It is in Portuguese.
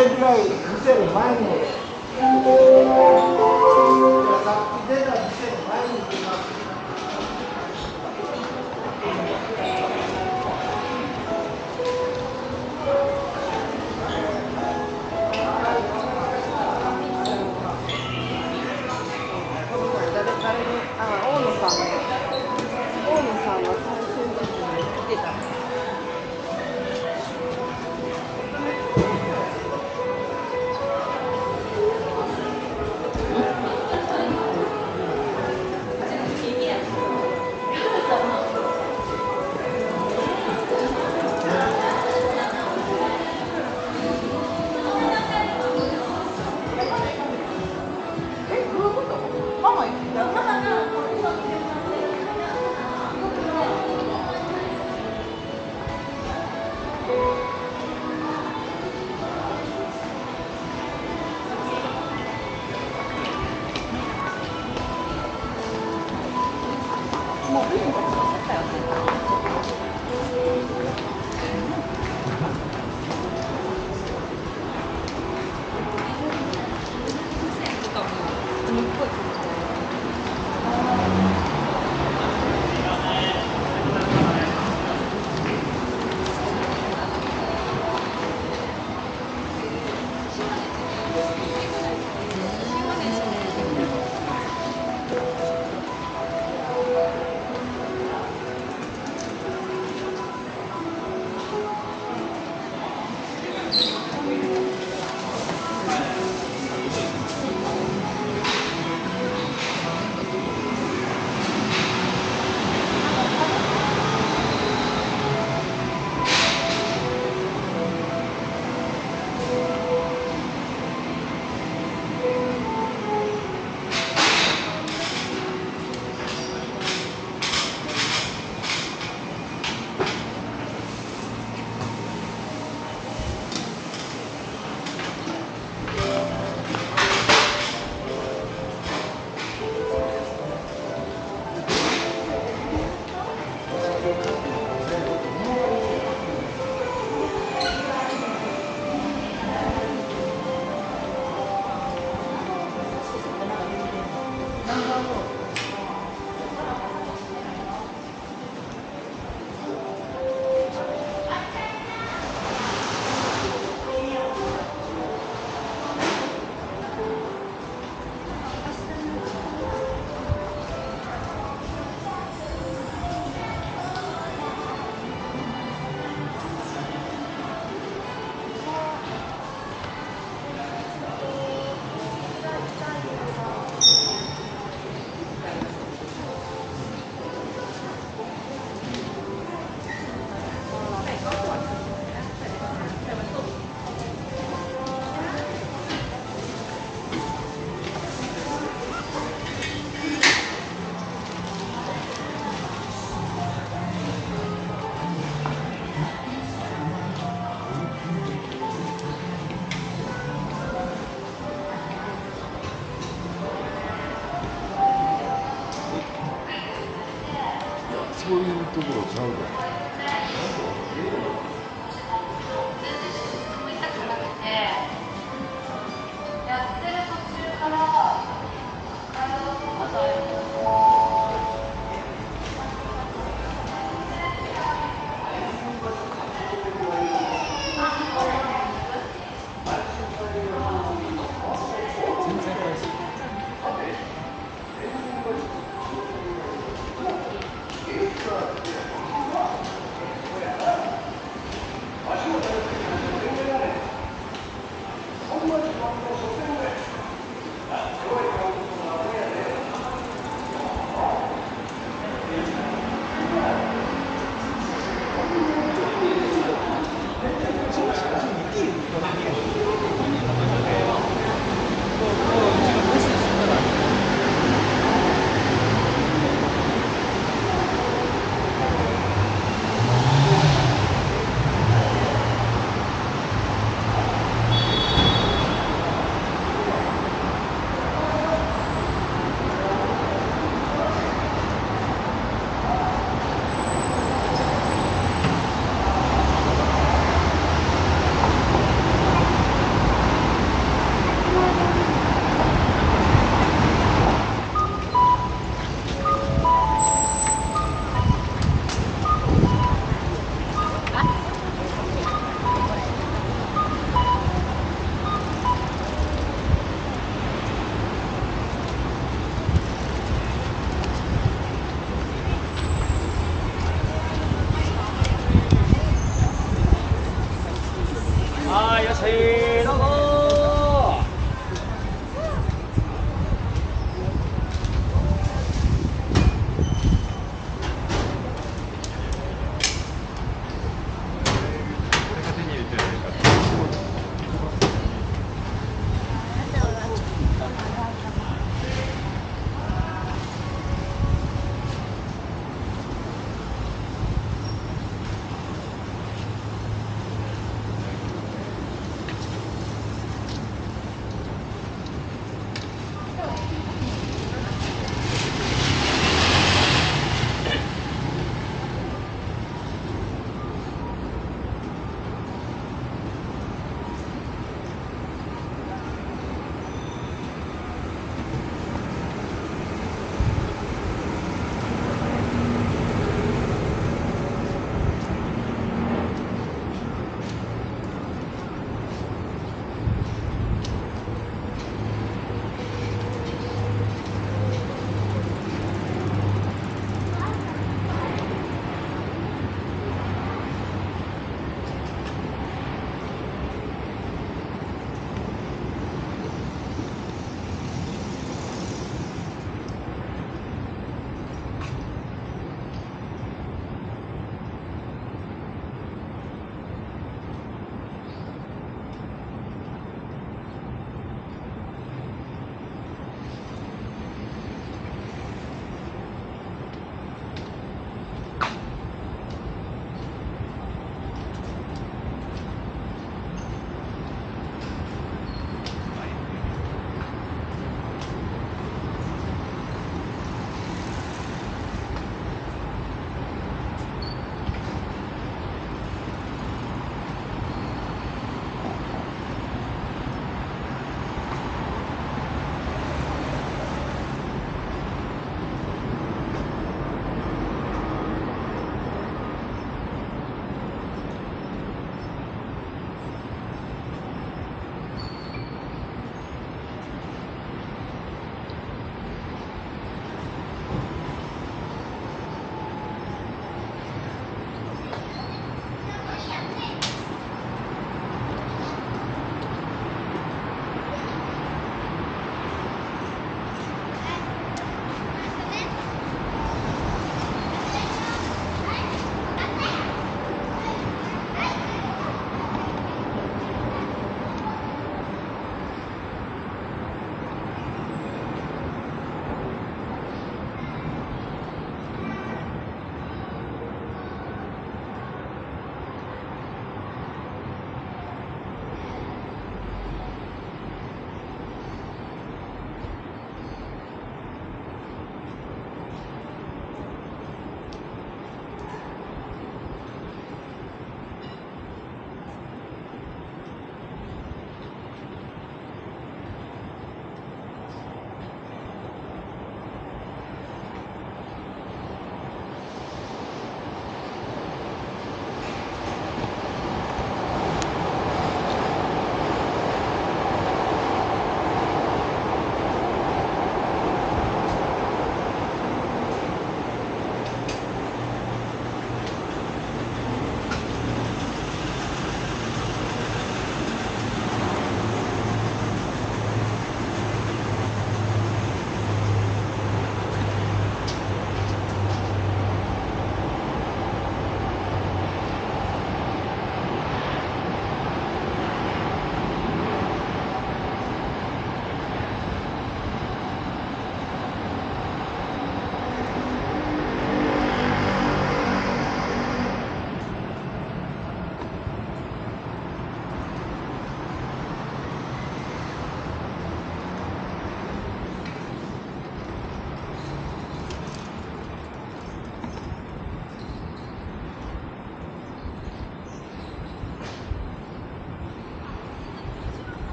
Pedro aí.